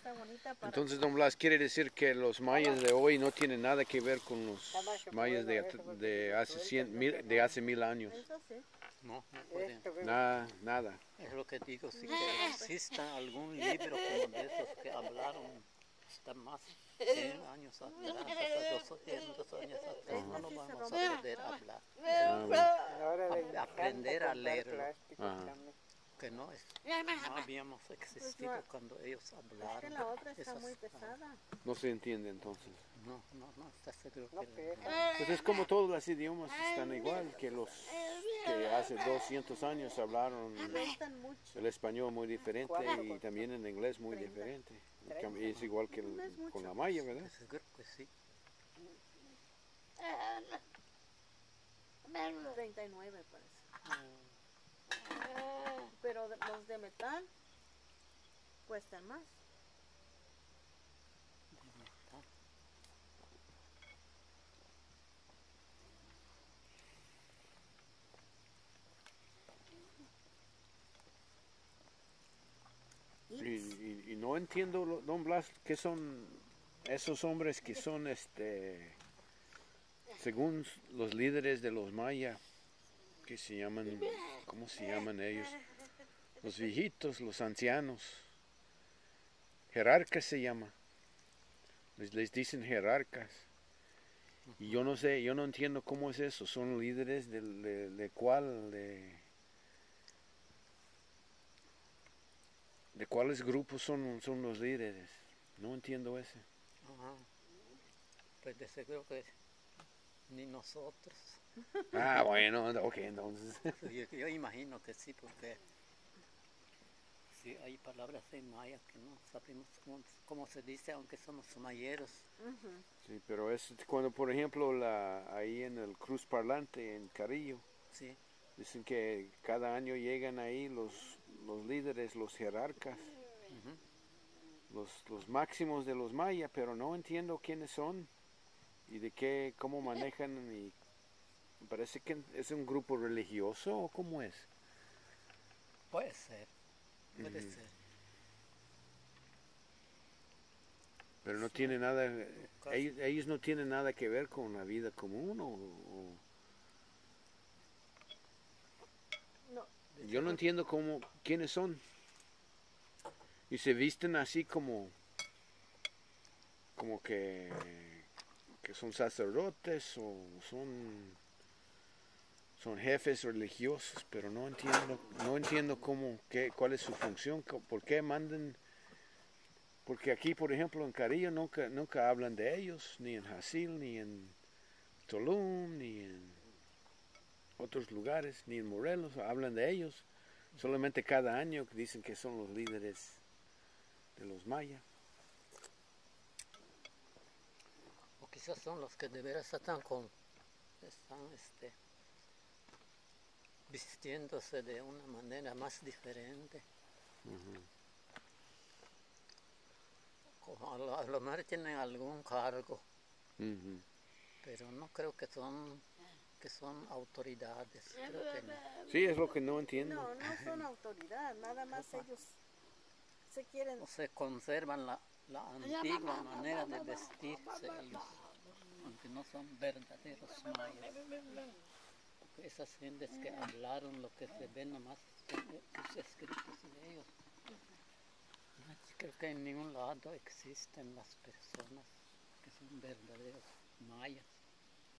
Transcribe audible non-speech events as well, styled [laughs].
está bonita para... Entonces, don Blas, quiere decir que los mayas de hoy no tienen nada que ver con los mayas de, de hace, cien, mil, de hace mil años. Eso sí. No, no pueden. Nada, nada. Es lo que digo, si que exista algún libro como de esos que hablaron hasta más de 100 años atrás, hasta 200 años atrás, no nos vamos a poder hablar. Ah, bueno. A- aprender a leerlo. Ajá. Que no, es, no habíamos existido no, cuando ellos Es que hablaron. la otra está Esas- muy pesada. No se entiende entonces. No, no, no, está seguro No que. Pues es como todos los idiomas están igual, que los que hace 200 años hablaron el español muy diferente y también en inglés muy diferente. Es igual que el- con la maya, ¿verdad? seguro que sí. 39 parece. Pero los de metal cuestan más. Y, no entiendo, don Blas, qué son esos hombres que son, este, según los líderes de los mayas, se llaman, ¿cómo se llaman ellos? Los viejitos, los ancianos. Jerarcas se llama. Les, dicen jerarcas. Y yo no sé, yo no entiendo cómo es eso. Son líderes de, cuál, de, de cuáles grupos son, son los líderes. No entiendo ese. Ajá. Pues de seguro que ni nosotros. Ah, bueno, ok, entonces. [laughs] Yo, yo imagino que sí, porque sí hay palabras en maya que no sabemos cómo, cómo se dice, aunque somos mayeros. Sí, pero es cuando, por ejemplo, la, ahí en el Cruz Parlante, en Carillo, Sí, dicen que cada año llegan ahí los, los líderes, los jerarcas, los, los máximos de los mayas, pero no entiendo quiénes son y de qué, cómo [laughs] manejan y parece que es un grupo religioso o cómo es. puede ser, puede Ujú. ser. Pero no tiene nada, ellos, ellos no tienen nada que ver con la vida común o- o No, Yo no entiendo cómo, quiénes son. Y se visten así como, como que, que son sacerdotes o son, son jefes religiosos, pero no entiendo, no entiendo cómo, qué, cuál es su función, por qué mandan, porque aquí, por ejemplo, en Carillo nunca, nunca hablan de ellos, ni en Hasil, ni en Tulum, ni en otros lugares, ni en Morelos, hablan de ellos. Solamente cada año dicen que son los líderes de los mayas. O quizás son los que de veras están con, están este, vistiéndose de una manera más diferente. Como a lo, a lo mejor tienen algún cargo, pero no creo que son que son autoridades. Creo que no. Sí, es lo que no entiendo. no, no son autoridad, nada más ellos se quieren... O se conservan la, la antigua manera de vestirse ellos, aunque no son verdaderos mayas. Esas gentes que hablaron, lo que se ve nomás sus escritos de ellos. Creo que en ningún lado existen las personas que son verdaderos mayas.